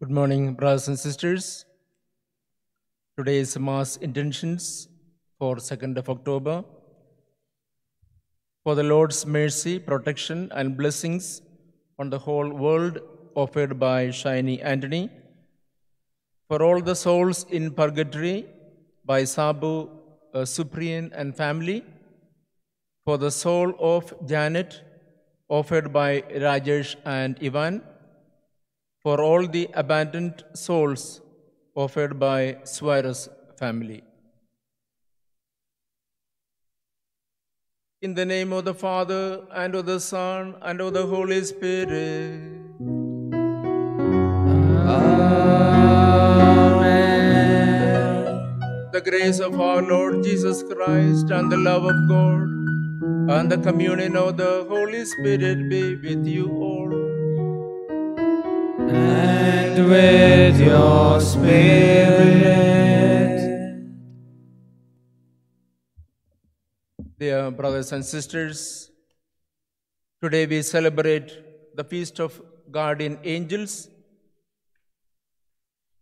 Good morning, brothers and sisters. Today is Mass intentions for 2nd of October. For the Lord's mercy, protection, and blessings on the whole world offered by Shiny Anthony. For all the souls in purgatory by Sabu, uh, Cyprian, and family. For the soul of Janet offered by Rajesh and Ivan for all the abandoned souls offered by Suarez family. In the name of the Father, and of the Son, and of the Holy Spirit. Amen. The grace of our Lord Jesus Christ, and the love of God, and the communion of the Holy Spirit be with you all. And with your spirit. Dear brothers and sisters, today we celebrate the feast of guardian angels.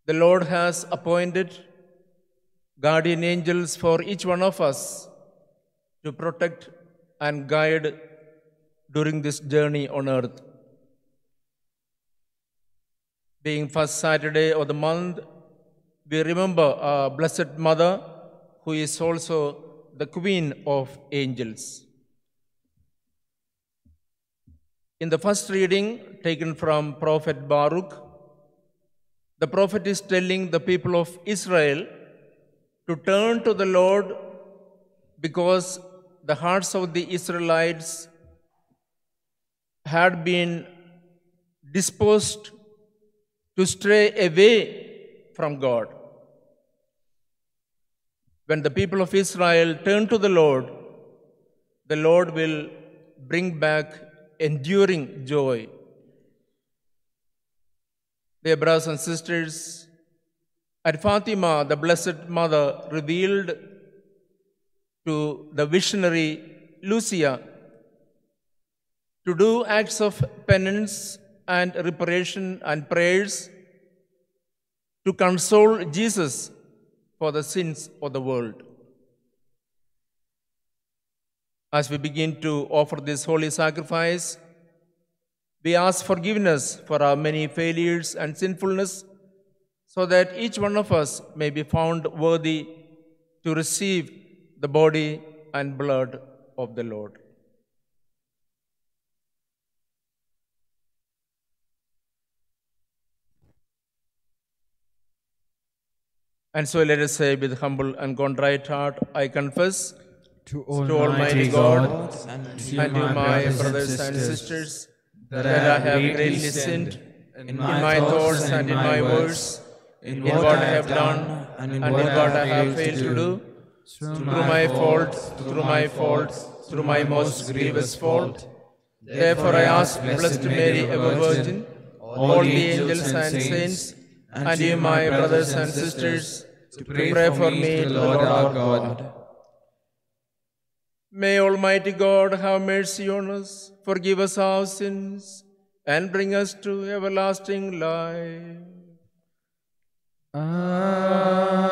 The Lord has appointed guardian angels for each one of us to protect and guide during this journey on earth. Being first Saturday of the month, we remember our Blessed Mother, who is also the Queen of Angels. In the first reading taken from Prophet Baruch, the prophet is telling the people of Israel to turn to the Lord because the hearts of the Israelites had been disposed to stray away from God. When the people of Israel turn to the Lord, the Lord will bring back enduring joy. Dear brothers and sisters, at Fatima, the Blessed Mother revealed to the visionary Lucia to do acts of penance and reparation and prayers to console Jesus for the sins of the world. As we begin to offer this holy sacrifice, we ask forgiveness for our many failures and sinfulness so that each one of us may be found worthy to receive the body and blood of the Lord. And so let us say with humble and contrite heart, I confess to Almighty Almighty God God and and to to my brothers and sisters that I have greatly sinned in my thoughts and in my words, in what I have done and in what I have failed to do, through my fault, through my fault, through my most grievous fault. Therefore I ask Blessed Mary, ever Virgin, all the angels and saints, and you, my brothers and sisters, to pray for me to the Lord our God. May Almighty God have mercy on us, forgive us our sins, and bring us to everlasting life. Amen.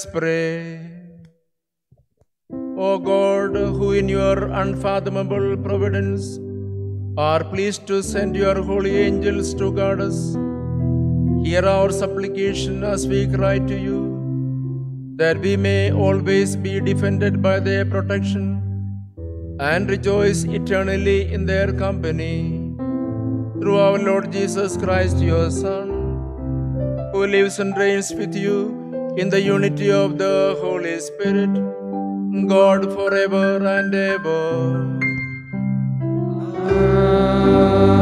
Us pray. O God, who in your unfathomable providence are pleased to send your holy angels to guard us, hear our supplication as we cry to you, that we may always be defended by their protection and rejoice eternally in their company. Through our Lord Jesus Christ, your Son, who lives and reigns with you in the unity of the Holy Spirit, God forever and ever. Amen.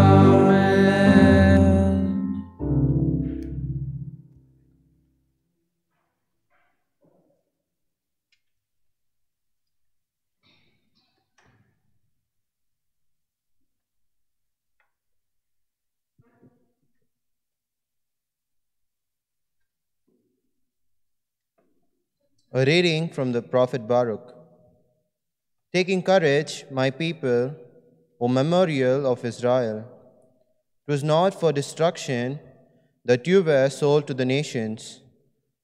A reading from the prophet Baruch. Taking courage, my people, O memorial of Israel. It was not for destruction that you were sold to the nations,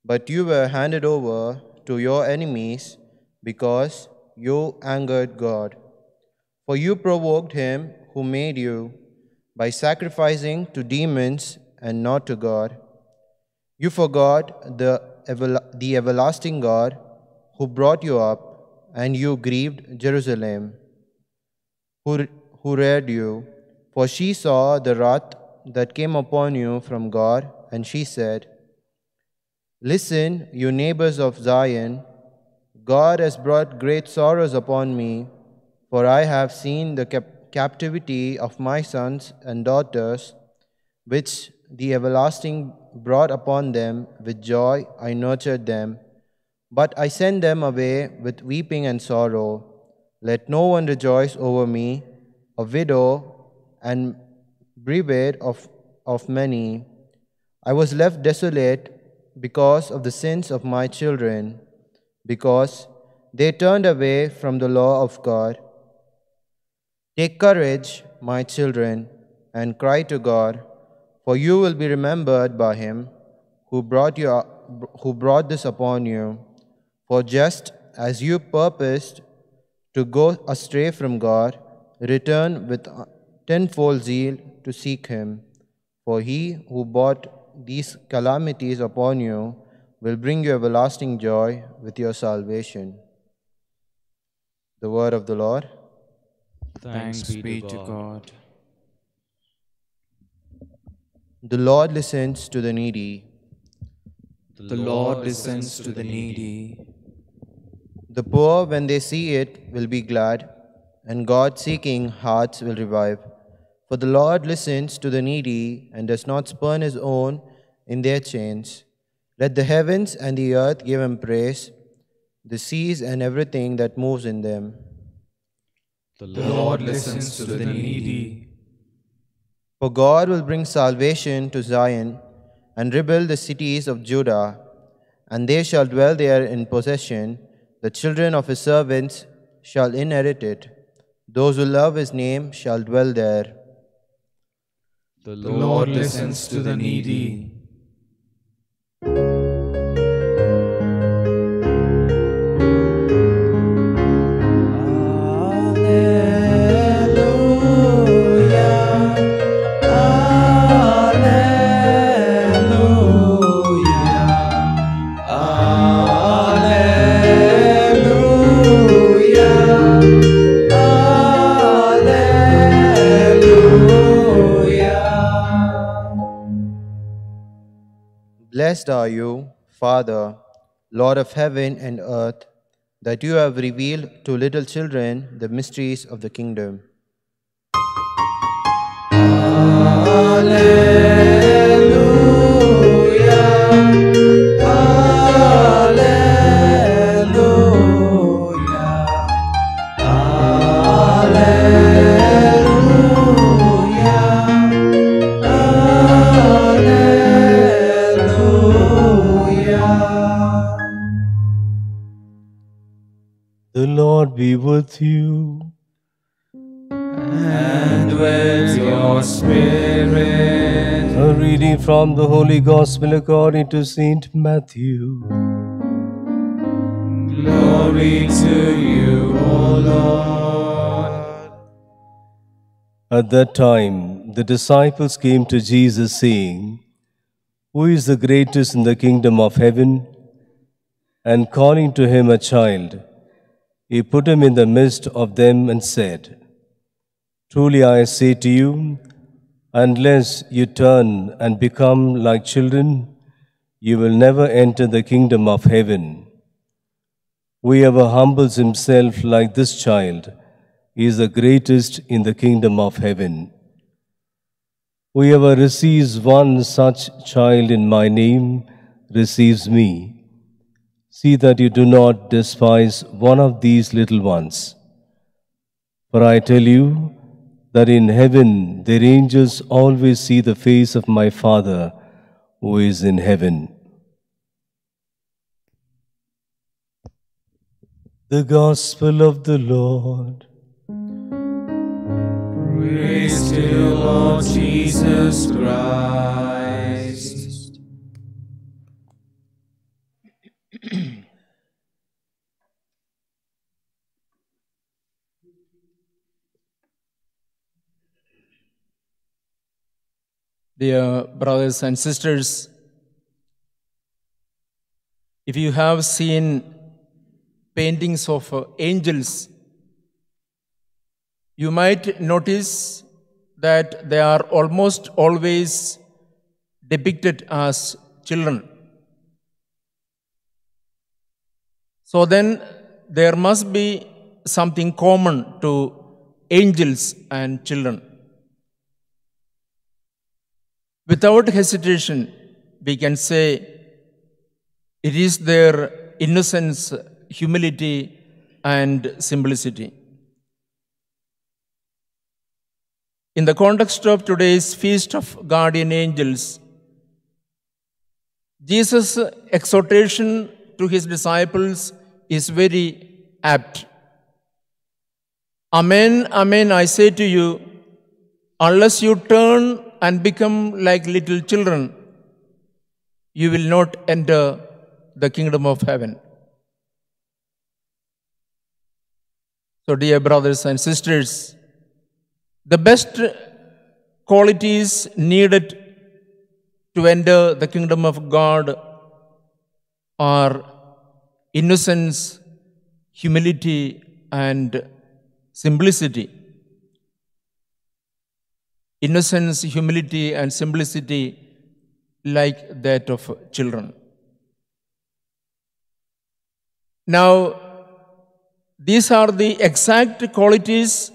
but you were handed over to your enemies because you angered God. For you provoked him who made you by sacrificing to demons and not to God. You forgot the, the everlasting God who brought you up, and you grieved Jerusalem, who, who reared you. For she saw the wrath that came upon you from God, and she said, Listen, you neighbors of Zion, God has brought great sorrows upon me, for I have seen the cap- captivity of my sons and daughters, which the everlasting brought upon them. With joy I nurtured them, but I sent them away with weeping and sorrow. Let no one rejoice over me, a widow and bereaved of, of many. I was left desolate because of the sins of my children, because they turned away from the law of God. Take courage, my children, and cry to God, for you will be remembered by him who brought you who brought this upon you. For just as you purposed to go astray from God, return with tenfold zeal to seek him. For he who brought these calamities upon you will bring you everlasting joy with your salvation. The word of the Lord. Thanks be to God. The Lord listens to the needy. The Lord listens to the needy. The poor, when they see it, will be glad, and God seeking hearts will revive. For the Lord listens to the needy and does not spurn his own in their chains. Let the heavens and the earth give him praise, the seas and everything that moves in them. The Lord listens to the needy. For God will bring salvation to Zion and rebuild the cities of Judah, and they shall dwell there in possession. The children of his servants shall inherit it. Those who love his name shall dwell there. The Lord listens to the needy. Blessed are you, Father, Lord of heaven and earth, that you have revealed to little children the mysteries of the kingdom. The Lord be with you. And with your spirit. A reading from the Holy Gospel according to Saint Matthew. Glory to you, O Lord. At that time, the disciples came to Jesus, saying, Who is the greatest in the kingdom of heaven? And calling to him a child, he put him in the midst of them and said, Truly I say to you, unless you turn and become like children, you will never enter the kingdom of heaven. Whoever humbles himself like this child is the greatest in the kingdom of heaven. Whoever receives one such child in my name receives me. See that you do not despise one of these little ones. For I tell you that in heaven their angels always see the face of my Father who is in heaven. The Gospel of the Lord. Praise to Lord Jesus Christ. Dear brothers and sisters, if you have seen paintings of uh, angels, you might notice that they are almost always depicted as children. So then, there must be something common to angels and children. Without hesitation, we can say it is their innocence, humility, and simplicity. In the context of today's Feast of Guardian Angels, Jesus' exhortation to his disciples is very apt. Amen, amen, I say to you, unless you turn and become like little children, you will not enter the kingdom of heaven. So, dear brothers and sisters, the best qualities needed to enter the kingdom of God are innocence, humility, and simplicity. Innocence, humility, and simplicity like that of children. Now, these are the exact qualities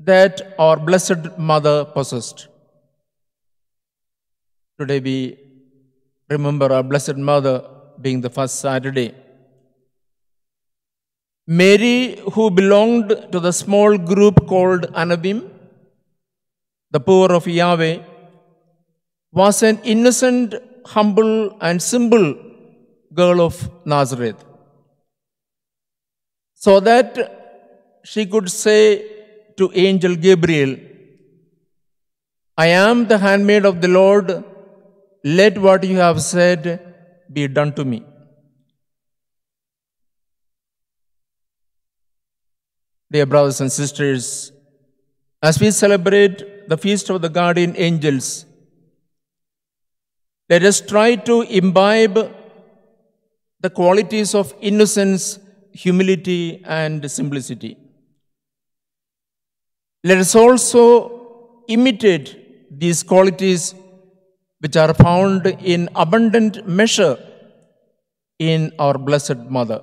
that our Blessed Mother possessed. Today we remember our Blessed Mother being the first Saturday. Mary, who belonged to the small group called Anabim, the poor of Yahweh, was an innocent, humble, and simple girl of Nazareth. So that she could say to angel Gabriel, I am the handmaid of the Lord, let what you have said be done to me. Dear brothers and sisters, as we celebrate the feast of the guardian angels, let us try to imbibe the qualities of innocence, humility, and simplicity. Let us also imitate these qualities which are found in abundant measure in our Blessed Mother.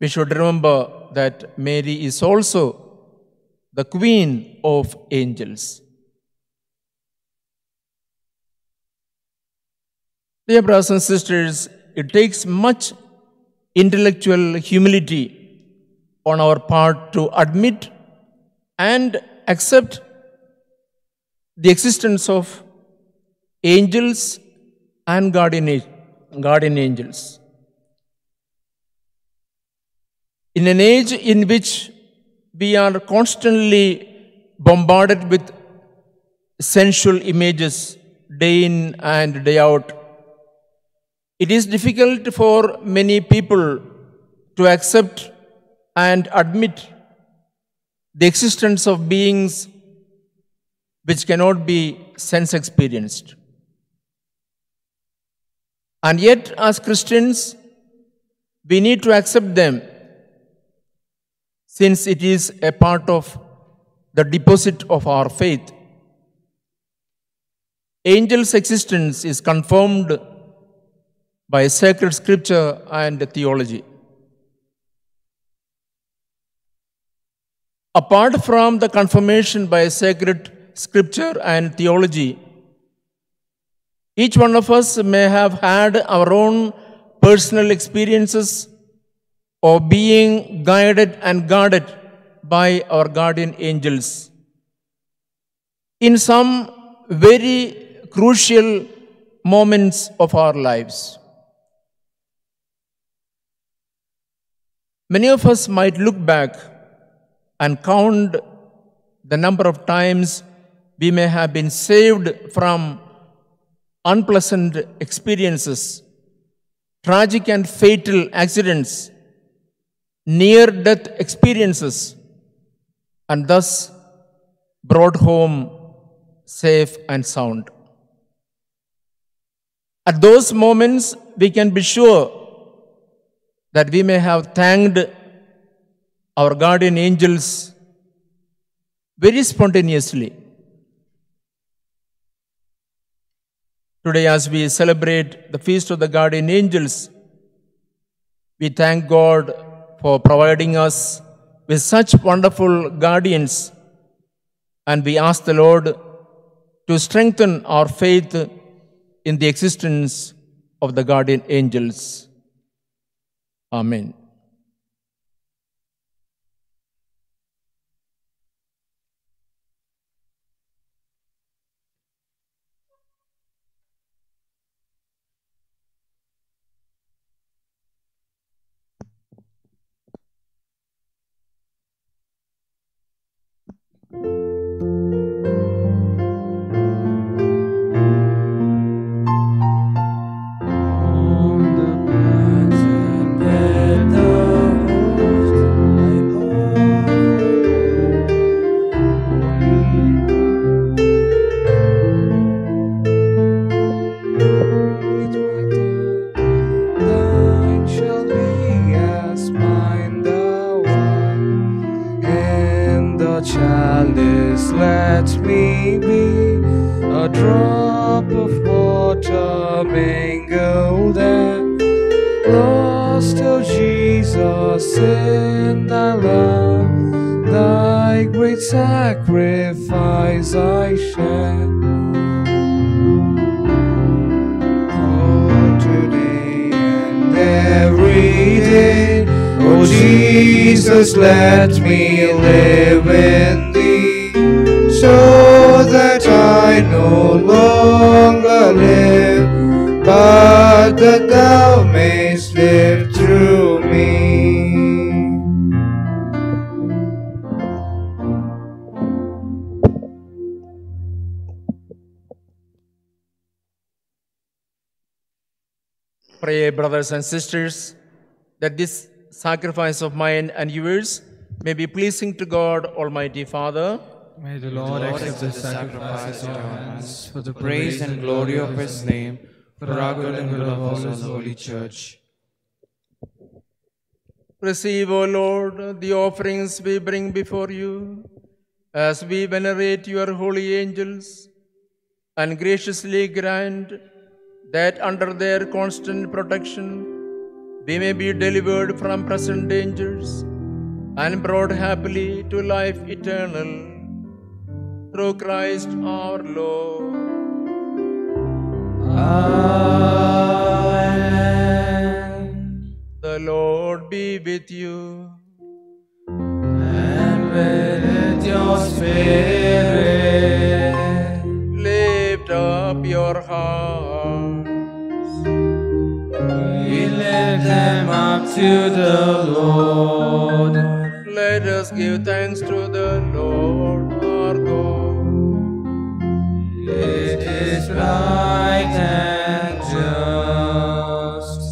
We should remember that Mary is also the Queen of angels. Dear brothers and sisters, it takes much intellectual humility on our part to admit and accept the existence of angels and guardian, guardian angels. In an age in which we are constantly bombarded with sensual images day in and day out, it is difficult for many people to accept and admit the existence of beings which cannot be sense experienced. And yet, as Christians, we need to accept them since it is a part of the deposit of our faith. Angels' existence is confirmed by sacred scripture and theology. Apart from the confirmation by sacred scripture and theology, each one of us may have had our own personal experiences of being guided and guarded by our guardian angels in some very crucial moments of our lives. Many of us might look back and count the number of times we may have been saved from unpleasant experiences, tragic and fatal accidents, near death experiences, and thus brought home safe and sound. At those moments, we can be sure that we may have thanked our guardian angels very spontaneously. Today, as we celebrate the feast of the guardian angels, we thank God for providing us with such wonderful guardians, and we ask the Lord to strengthen our faith in the existence of the guardian angels. Amen. cross in thy love, thy great sacrifice I shed. Oh, today and every day, oh Jesus, let me live in brothers and sisters, that this sacrifice of mine and yours may be pleasing to God, Almighty Father. May the Lord accept the sacrifice of our hands for the praise and glory of his name, for our good and good of all his holy church. Receive, O Lord, the offerings we bring before you, as we venerate your holy angels, and graciously grant that under their constant protection we may be delivered from present dangers and brought happily to life eternal. Through Christ our Lord. Amen. The Lord be with you. And with your spirit, Lift up your hearts. Lift them up to the Lord. Let us give thanks to the Lord our God. It is right and just.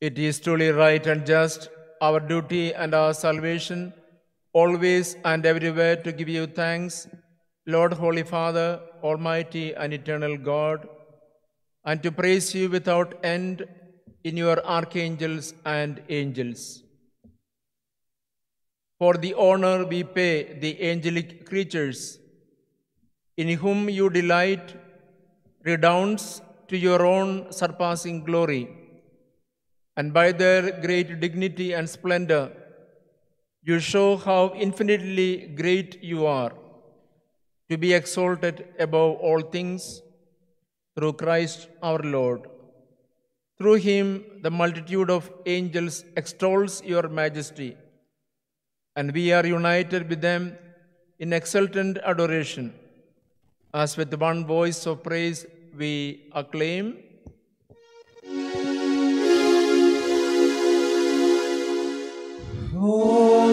It is truly right and just, our duty and our salvation, always and everywhere to give you thanks, Lord, Holy Father, Almighty and eternal God, and to praise you without end in your archangels and angels. For the honor we pay the angelic creatures, in whom you delight, redounds to your own surpassing glory and by their great dignity and splendor, you show how infinitely great you are, to be exalted above all things through Christ our Lord. Through him, the multitude of angels extols your majesty, and we are united with them in exultant adoration. As with one voice of praise we acclaim, Who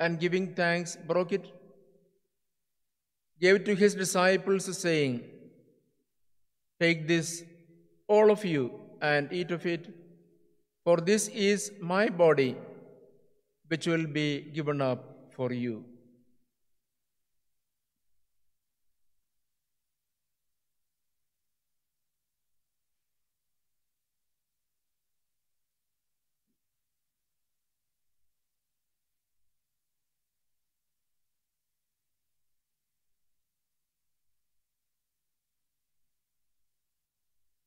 and giving thanks, broke it, gave it to his disciples, saying, Take this, all of you, and eat of it, for this is my body, which will be given up for you.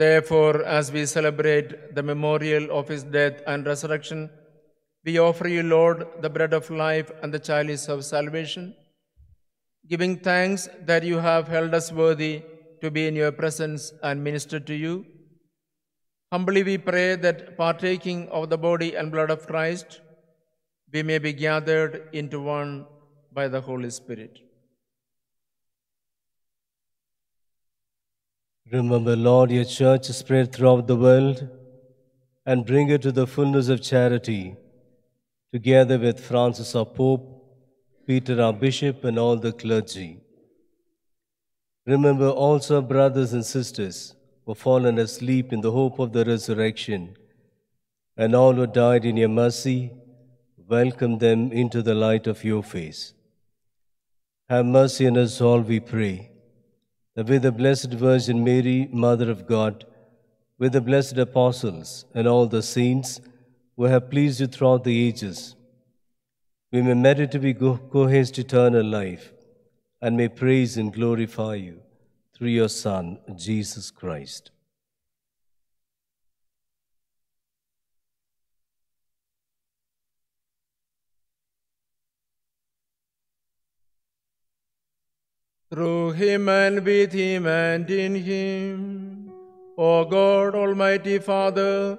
Therefore, as we celebrate the memorial of his death and resurrection, we offer you, Lord, the bread of life and the chalice of salvation, giving thanks that you have held us worthy to be in your presence and minister to you. Humbly we pray that partaking of the body and blood of Christ, we may be gathered into one by the Holy Spirit. Remember, Lord, your church spread throughout the world and bring it to the fullness of charity, together with Francis our Pope, Peter our Bishop, and all the clergy. Remember also brothers and sisters who have fallen asleep in the hope of the resurrection, and all who died in your mercy, welcome them into the light of your face. Have mercy on us all, we pray that with the Blessed Virgin Mary, Mother of God, with the blessed apostles and all the saints who have pleased you throughout the ages, we may merit to be co cohaste eternal life and may praise and glorify you through your Son, Jesus Christ. Through him and with him and in him, O God, Almighty Father,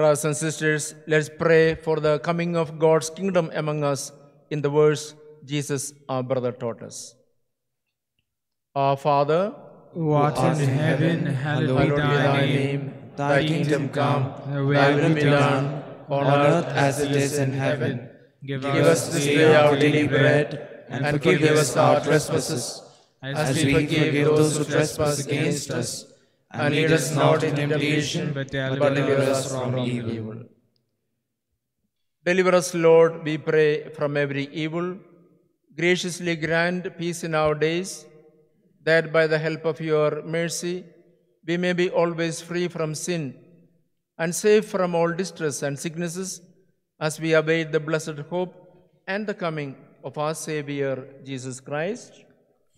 Brothers and sisters, let's pray for the coming of God's kingdom among us in the verse Jesus, our brother, taught us. Our Father, who art in heaven, hallowed be thy name. Thy kingdom come, Thy will be done, on earth as it is in heaven. Give us this day our daily bread, and forgive us our trespasses, as we forgive those who trespass against us. And lead us not into temptation, but deliver us from evil. Deliver us, Lord, we pray, from every evil. Graciously grant peace in our days, that by the help of your mercy we may be always free from sin and safe from all distress and sicknesses as we await the blessed hope and the coming of our Savior Jesus Christ.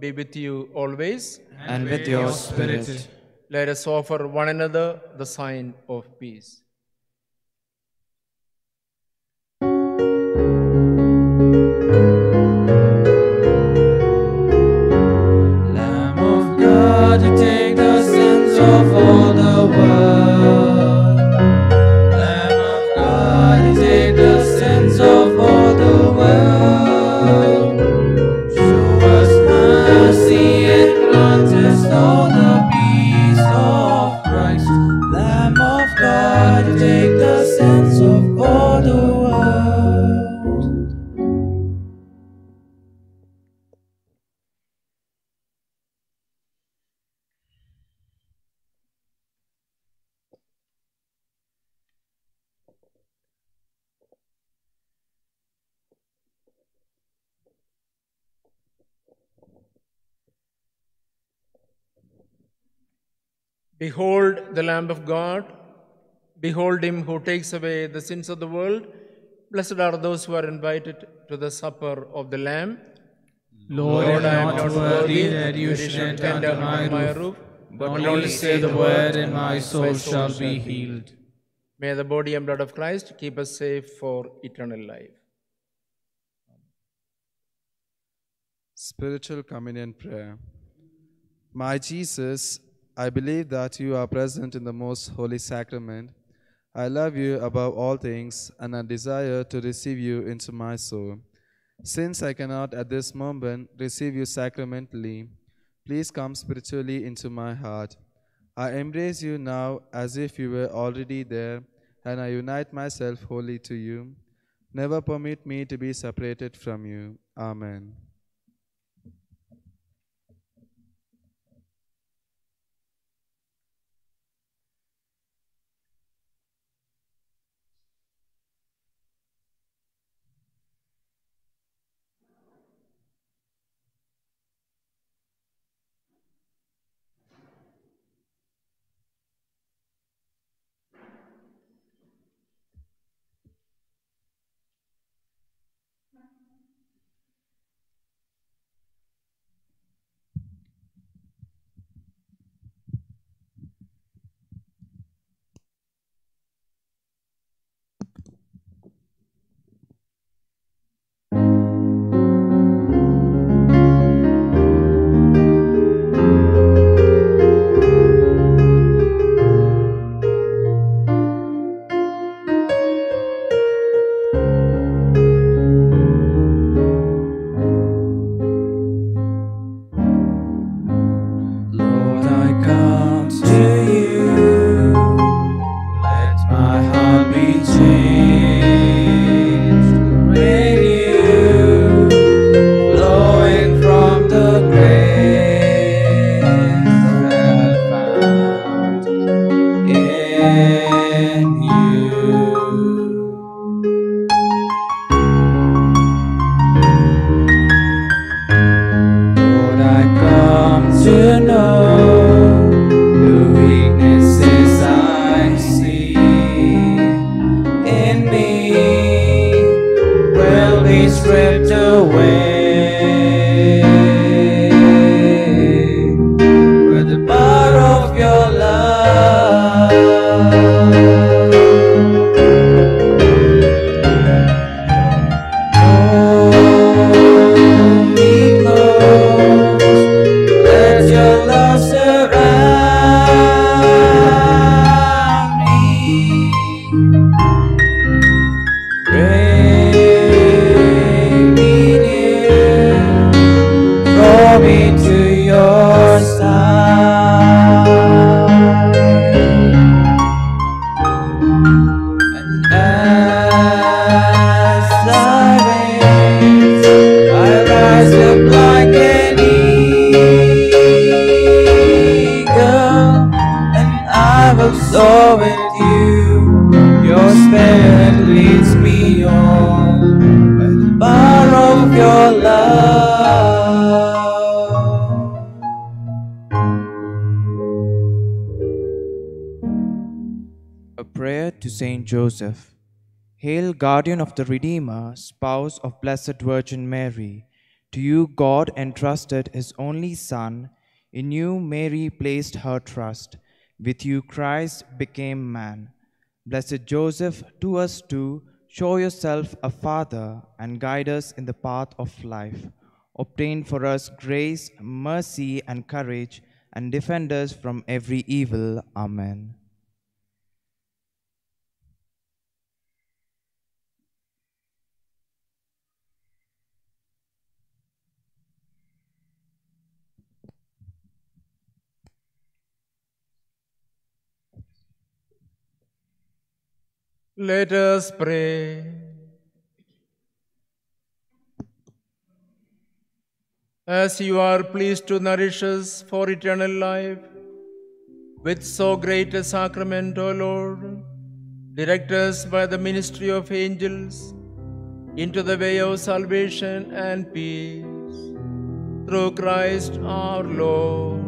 be with you always. And with your spirit. Let us offer one another the sign of peace. Behold the Lamb of God. Behold him who takes away the sins of the world. Blessed are those who are invited to the supper of the Lamb. Lord, I am not worthy that you should enter under my roof, but only say the word, and my soul shall be healed. May the body and blood of Christ keep us safe for eternal life. Spiritual Communion Prayer. My Jesus, I believe that you are present in the most holy sacrament. I love you above all things, and I desire to receive you into my soul. Since I cannot at this moment receive you sacramentally, please come spiritually into my heart. I embrace you now as if you were already there, and I unite myself wholly to you. Never permit me to be separated from you. Amen. Joseph. Hail, guardian of the Redeemer, spouse of Blessed Virgin Mary. To you, God entrusted his only Son. In you, Mary placed her trust. With you, Christ became man. Blessed Joseph, to us too, show yourself a father and guide us in the path of life. Obtain for us grace, mercy, and courage, and defend us from every evil. Amen. Let us pray. As you are pleased to nourish us for eternal life, with so great a sacrament, O Lord, direct us by the ministry of angels into the way of salvation and peace. Through Christ our Lord.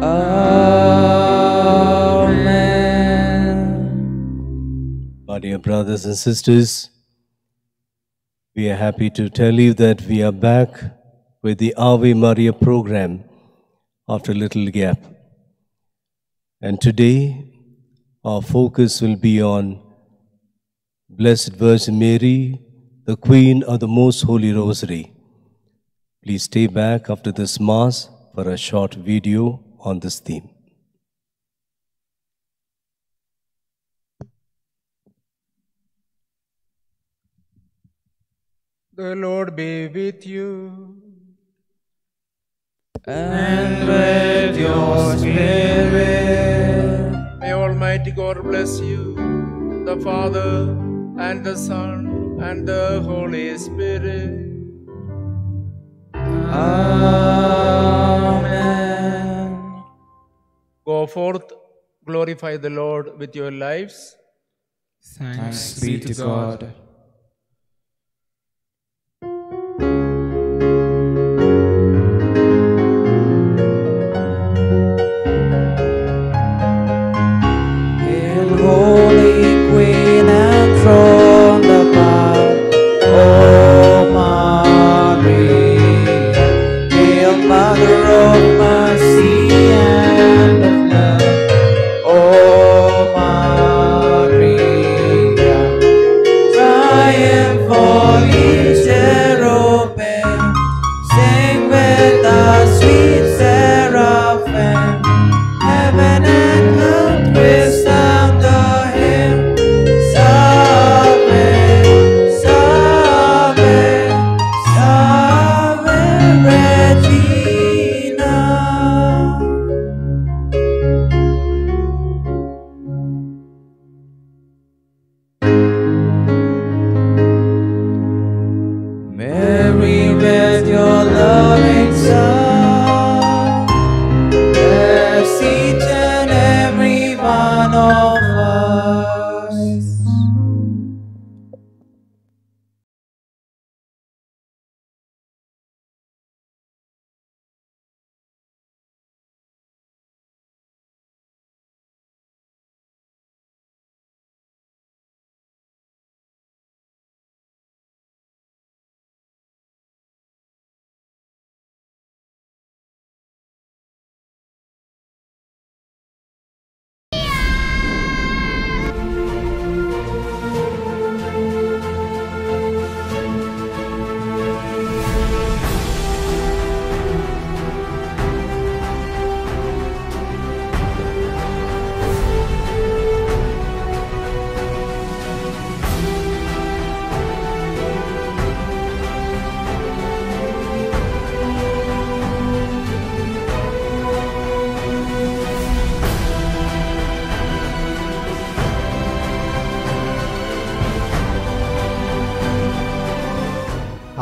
Amen. Dear brothers and sisters, we are happy to tell you that we are back with the Ave Maria program after a little gap. And today, our focus will be on Blessed Virgin Mary, the Queen of the Most Holy Rosary. Please stay back after this Mass for a short video on this theme. The Lord be with you. And with your spirit. May Almighty God bless you, the Father, and the Son, and the Holy Spirit. Amen. Go forth, glorify the Lord with your lives. Thanks be to God.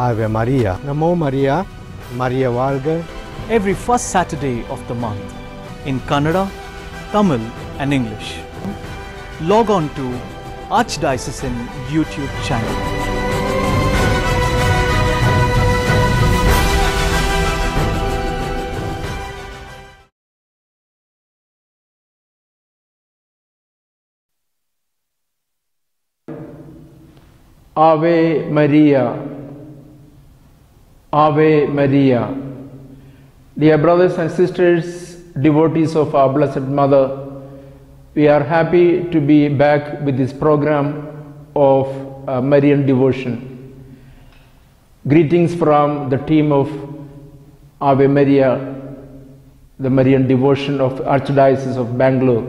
Ave Maria. Namo Maria. Maria Valga. every first Saturday of the month in Kannada, Tamil, and English. Log on to Archdiocesan YouTube channel. Ave Maria. Ave Maria. Dear brothers and sisters, devotees of our Blessed Mother, we are happy to be back with this program of uh, Marian devotion. Greetings from the team of Ave Maria, the Marian devotion of Archdiocese of Bangalore.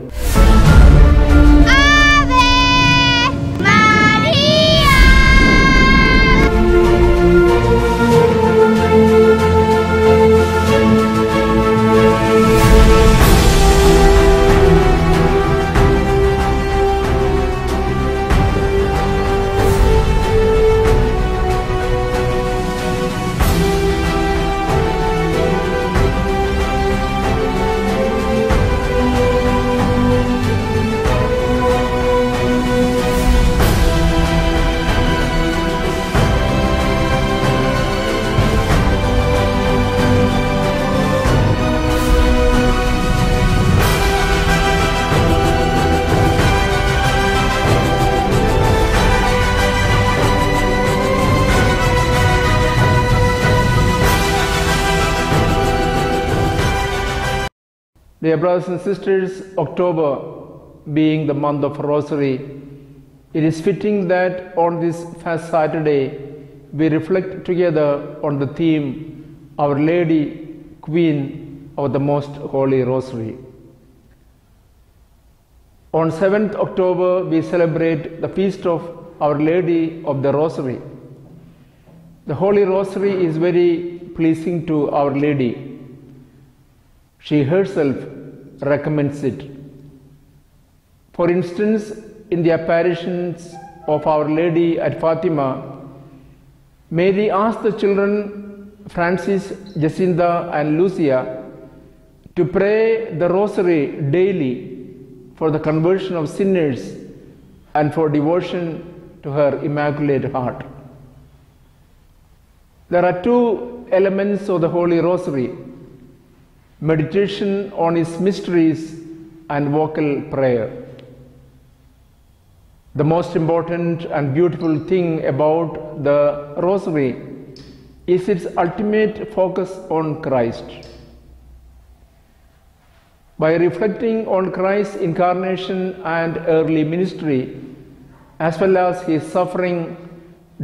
Dear brothers and sisters, October being the month of Rosary, it is fitting that on this fast Saturday we reflect together on the theme Our Lady, Queen of the Most Holy Rosary. On 7th October, we celebrate the feast of Our Lady of the Rosary. The Holy Rosary is very pleasing to Our Lady. She herself recommends it. For instance, in the apparitions of Our Lady at Fatima, Mary asked the children Francis, Jacinta, and Lucia to pray the Rosary daily for the conversion of sinners and for devotion to her Immaculate Heart. There are two elements of the Holy Rosary meditation on its mysteries and vocal prayer. The most important and beautiful thing about the Rosary is its ultimate focus on Christ. By reflecting on Christ's incarnation and early ministry, as well as his suffering,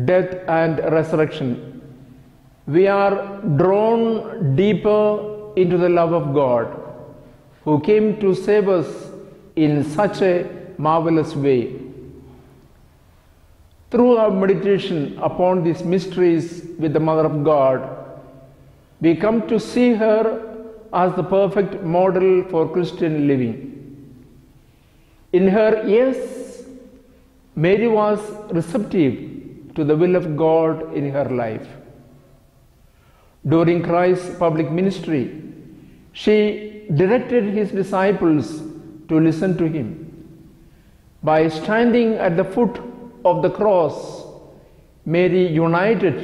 death, and resurrection, we are drawn deeper into the love of God, who came to save us in such a marvelous way. Through our meditation upon these mysteries with the Mother of God, we come to see her as the perfect model for Christian living. In her yes, Mary was receptive to the will of God in her life. During Christ's public ministry, she directed his disciples to listen to him. By standing at the foot of the cross, Mary united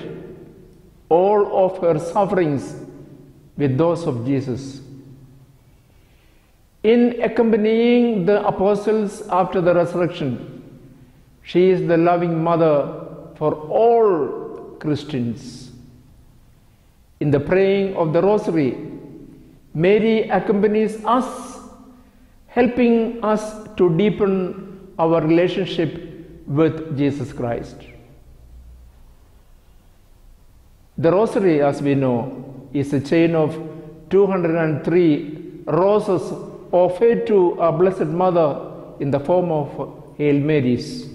all of her sufferings with those of Jesus. In accompanying the apostles after the resurrection, she is the loving mother for all Christians. In the praying of the Rosary, Mary accompanies us, helping us to deepen our relationship with Jesus Christ. The Rosary, as we know, is a chain of 203 roses offered to our Blessed Mother in the form of Hail Marys.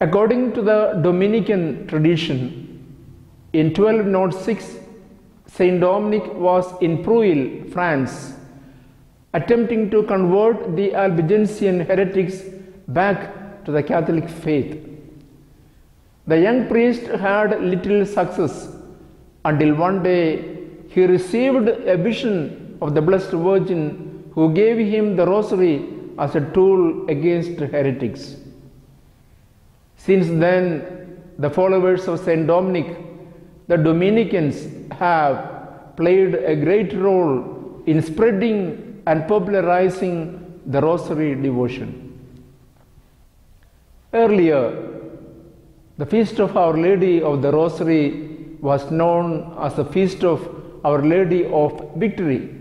According to the Dominican tradition, in 1206, Saint Dominic was in Prouille, France, attempting to convert the Albigensian heretics back to the Catholic faith. The young priest had little success until one day he received a vision of the Blessed Virgin who gave him the rosary as a tool against heretics. Since then, the followers of Saint Dominic, the Dominicans, have played a great role in spreading and popularizing the rosary devotion. Earlier, the feast of Our Lady of the Rosary was known as the feast of Our Lady of Victory.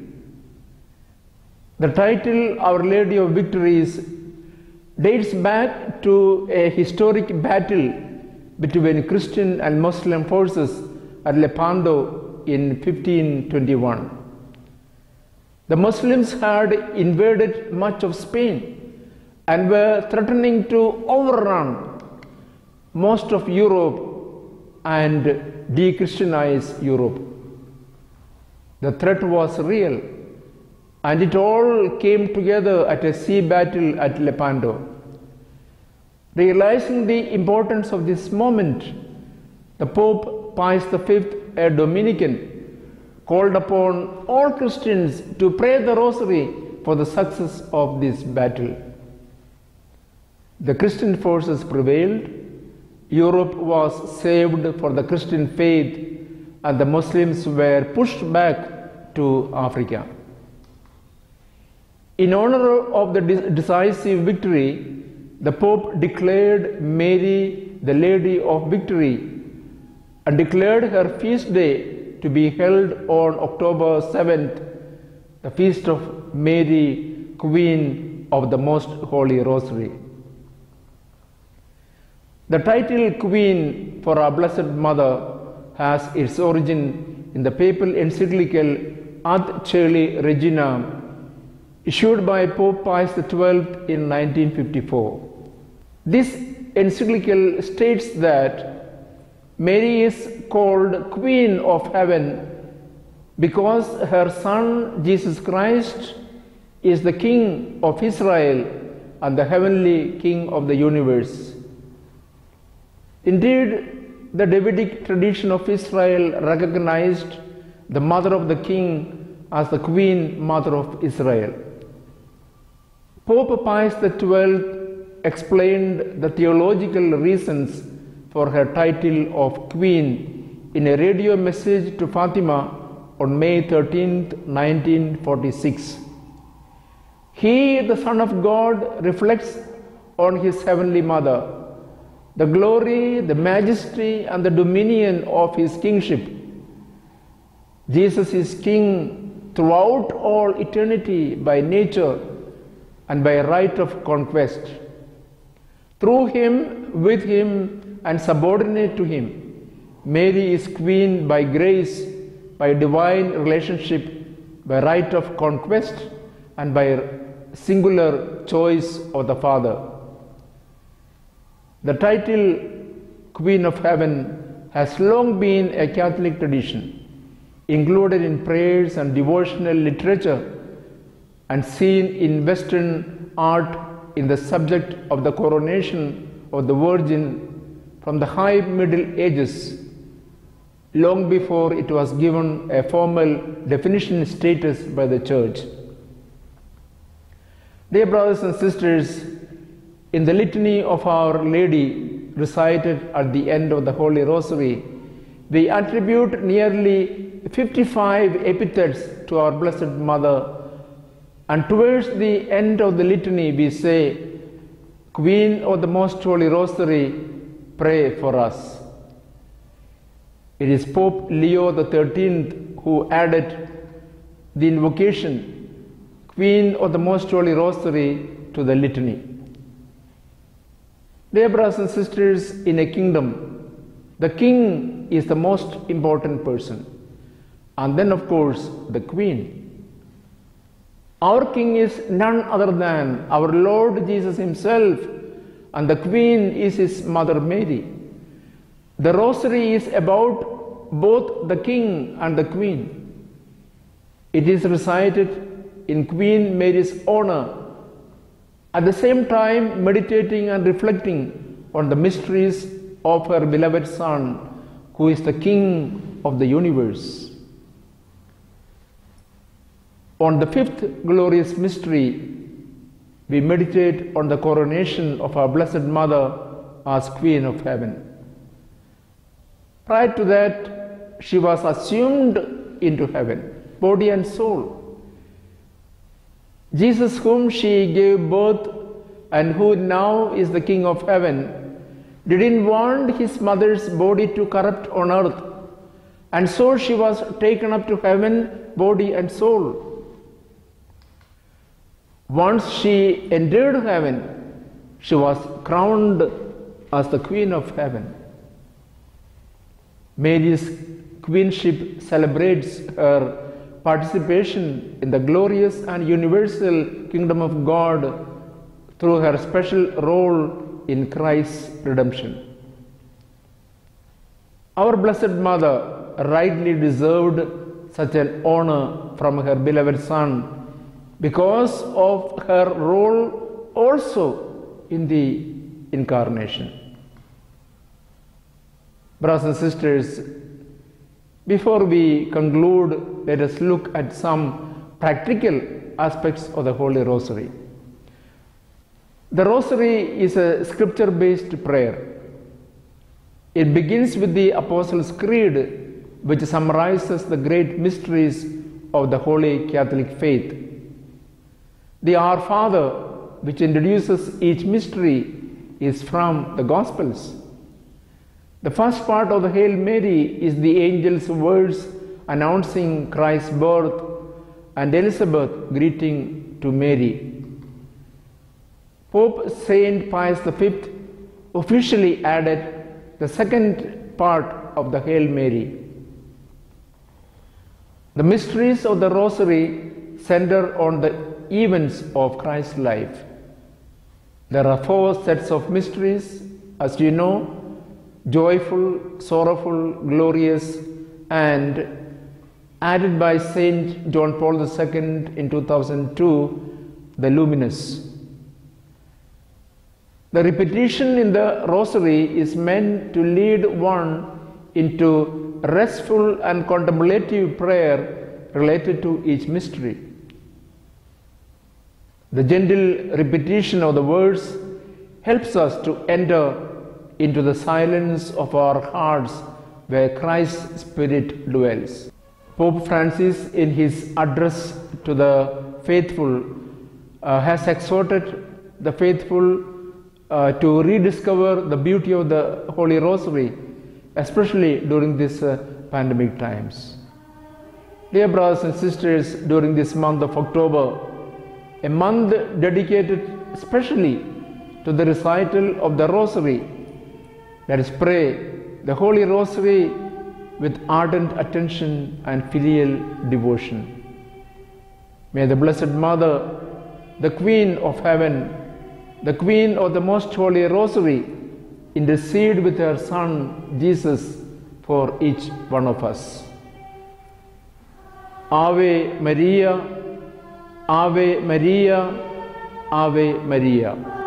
The title Our Lady of Victories dates back to a historic battle between Christian and Muslim forces at Lepanto in 1521. The Muslims had invaded much of Spain and were threatening to overrun most of Europe and de Christianize Europe. The threat was real, and it all came together at a sea battle at Lepanto. Realizing the importance of this moment, the Pope Pius V, a Dominican, called upon all Christians to pray the Rosary for the success of this battle. The Christian forces prevailed, Europe was saved for the Christian faith, and the Muslims were pushed back to Africa. In honor of the decisive victory, the Pope declared Mary the Lady of Victory and declared her feast day to be held on October 7th the feast of Mary, Queen of the Most Holy Rosary. The title Queen for our Blessed Mother has its origin in the papal encyclical Ad Coeli Regina, issued by Pope Pius XII in 1954. This encyclical states that Mary is called Queen of Heaven because her Son Jesus Christ is the King of Israel and the heavenly King of the universe. Indeed, the Davidic tradition of Israel recognized the mother of the king as the queen mother of Israel. Pope Pius XII explained the theological reasons for her title of queen in a radio message to Fatima on May 13, 1946. He, the Son of God, reflects on his heavenly mother the glory, the majesty, and the dominion of his kingship. Jesus is king throughout all eternity by nature and by right of conquest. Through him, with him, and subordinate to him, Mary is queen by grace, by divine relationship, by right of conquest, and by singular choice of the Father. The title Queen of Heaven has long been a Catholic tradition, included in prayers and devotional literature, and seen in Western art in the subject of the coronation of the Virgin from the High Middle Ages, long before it was given a formal definition status by the Church. Dear brothers and sisters, in the litany of Our Lady recited at the end of the Holy Rosary, we attribute nearly 55 epithets to our Blessed Mother, and towards the end of the litany, we say, Queen of the Most Holy Rosary, pray for us. It is Pope Leo XIII who added the invocation, Queen of the Most Holy Rosary, to the litany. Dear brothers and sisters, in a kingdom, the king is the most important person, and then, of course, the queen. Our king is none other than our Lord Jesus Himself, and the queen is His mother Mary. The rosary is about both the king and the queen. It is recited in Queen Mary's honor at the same time, meditating and reflecting on the mysteries of her beloved Son, who is the King of the universe. On the fifth glorious mystery, we meditate on the coronation of our Blessed Mother as Queen of Heaven. Prior to that, she was assumed into heaven, body and soul. Jesus, whom she gave birth and who now is the King of heaven, didn't want his mother's body to corrupt on earth, and so she was taken up to heaven, body and soul. Once she entered heaven, she was crowned as the Queen of heaven. Mary's queenship celebrates her participation in the glorious and universal kingdom of God through her special role in Christ's redemption. Our Blessed Mother rightly deserved such an honor from her beloved Son because of her role also in the incarnation. Brothers and sisters, before we conclude, let us look at some practical aspects of the Holy Rosary. The Rosary is a scripture based prayer. It begins with the Apostles' Creed, which summarizes the great mysteries of the Holy Catholic faith. The Our Father, which introduces each mystery, is from the Gospels. The first part of the Hail Mary is the angel's words announcing Christ's birth and Elizabeth greeting to Mary. Pope Saint Pius V officially added the second part of the Hail Mary. The mysteries of the Rosary center on the events of Christ's life. There are four sets of mysteries, as you know joyful, sorrowful, glorious, and added by Saint John Paul II in 2002, the luminous. The repetition in the Rosary is meant to lead one into restful and contemplative prayer related to each mystery. The gentle repetition of the words helps us to enter into the silence of our hearts where Christ's Spirit dwells. Pope Francis, in his address to the faithful, uh, has exhorted the faithful uh, to rediscover the beauty of the Holy Rosary, especially during these uh, pandemic times. Dear brothers and sisters, during this month of October, a month dedicated especially to the recital of the Rosary, let us pray the Holy Rosary with ardent attention and filial devotion. May the Blessed Mother, the Queen of Heaven, the Queen of the Most Holy Rosary, intercede with her Son Jesus for each one of us. Ave Maria, Ave Maria, Ave Maria.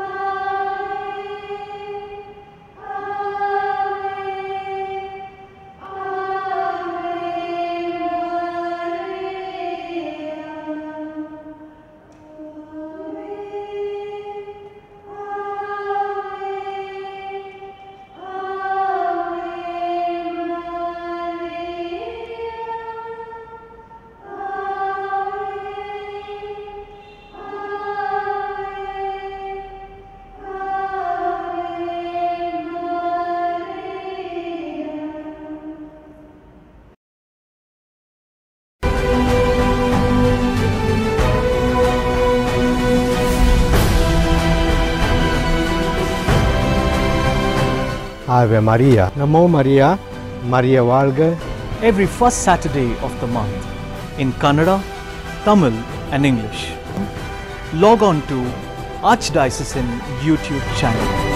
Ave Maria. Namo Maria, Maria Valga. Every first Saturday of the month in Kannada, Tamil and English. Log on to Archdiocesan YouTube channel.